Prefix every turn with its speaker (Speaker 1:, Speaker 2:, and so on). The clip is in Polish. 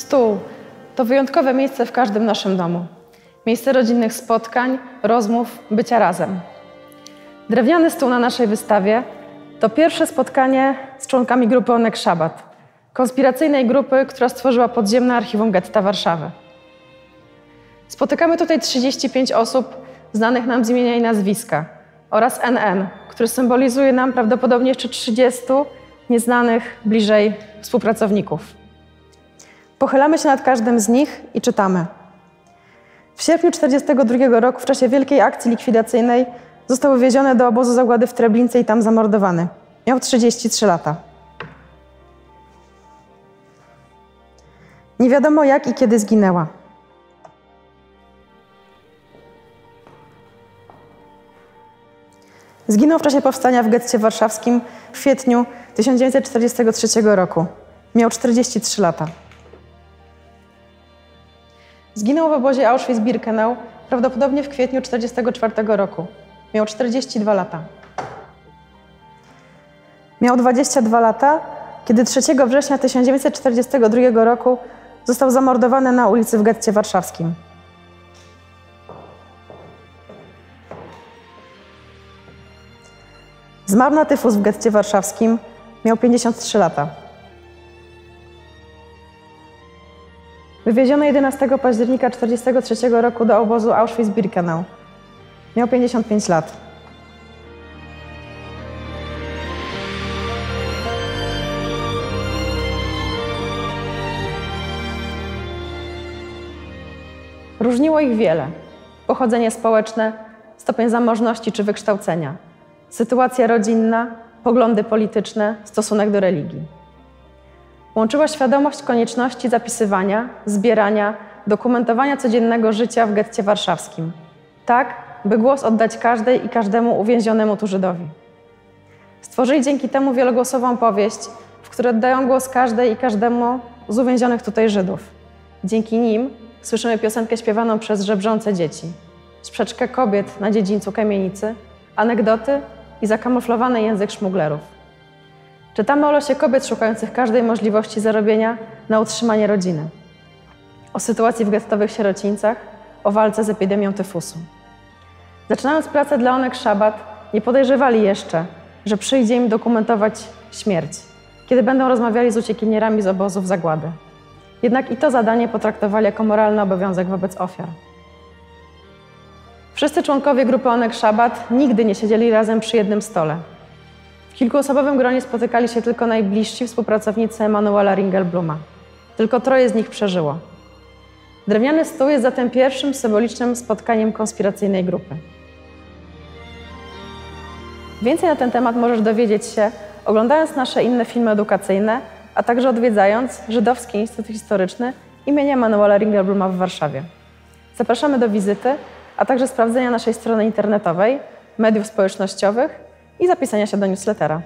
Speaker 1: Stół to wyjątkowe miejsce w każdym naszym domu. Miejsce rodzinnych spotkań, rozmów, bycia razem. Drewniany stół na naszej wystawie to pierwsze spotkanie z członkami grupy Onek Szabat, konspiracyjnej grupy, która stworzyła podziemne archiwum getta Warszawy. Spotykamy tutaj 35 osób znanych nam z imienia i nazwiska oraz NN, który symbolizuje nam prawdopodobnie jeszcze 30 nieznanych bliżej współpracowników. Pochylamy się nad każdym z nich i czytamy. W sierpniu 1942 roku w czasie wielkiej akcji likwidacyjnej został wywieziony do obozu zagłady w Treblince i tam zamordowany. Miał 33 lata. Nie wiadomo jak i kiedy zginęła. Zginął w czasie powstania w getcie warszawskim w kwietniu 1943 roku. Miał 43 lata. Zginął w obozie Auschwitz-Birkenau prawdopodobnie w kwietniu 1944 roku. Miał 42 lata. Miał 22 lata, kiedy 3 września 1942 roku został zamordowany na ulicy w getcie warszawskim. Zmarł na tyfus w getcie warszawskim. Miał 53 lata. Wywieziono 11 października 1943 roku do obozu Auschwitz-Birkenau. Miał 55 lat. Różniło ich wiele. Pochodzenie społeczne, stopień zamożności czy wykształcenia, sytuacja rodzinna, poglądy polityczne, stosunek do religii. Łączyła świadomość konieczności zapisywania, zbierania, dokumentowania codziennego życia w getcie warszawskim, tak, by głos oddać każdej i każdemu uwięzionemu tu Żydowi. Stworzyli dzięki temu wielogłosową powieść, w której oddają głos każdej i każdemu z uwięzionych tutaj Żydów. Dzięki nim słyszymy piosenkę śpiewaną przez żebrzące dzieci, sprzeczkę kobiet na dziedzińcu kamienicy, anegdoty i zakamuflowany język szmuglerów. Czytamy o losie kobiet szukających każdej możliwości zarobienia na utrzymanie rodziny, o sytuacji w gettowych sierocińcach, o walce z epidemią tyfusu. Zaczynając pracę dla Onek Szabat, nie podejrzewali jeszcze, że przyjdzie im dokumentować śmierć, kiedy będą rozmawiali z uciekinierami z obozów zagłady. Jednak i to zadanie potraktowali jako moralny obowiązek wobec ofiar. Wszyscy członkowie grupy Onek Szabat nigdy nie siedzieli razem przy jednym stole. Kilkuosobowym gronie spotykali się tylko najbliżsi współpracownicy Emanuela Ringelbluma. Tylko troje z nich przeżyło. Drewniany stół jest zatem pierwszym symbolicznym spotkaniem konspiracyjnej grupy. Więcej na ten temat możesz dowiedzieć się oglądając nasze inne filmy edukacyjne, a także odwiedzając Żydowski Instytut Historyczny imienia Emanuela Ringelbluma w Warszawie. Zapraszamy do wizyty, a także sprawdzenia naszej strony internetowej, mediów społecznościowych i zapisania się do newslettera.